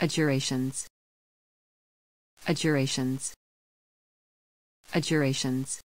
Adjurations. Adjurations. Adjurations.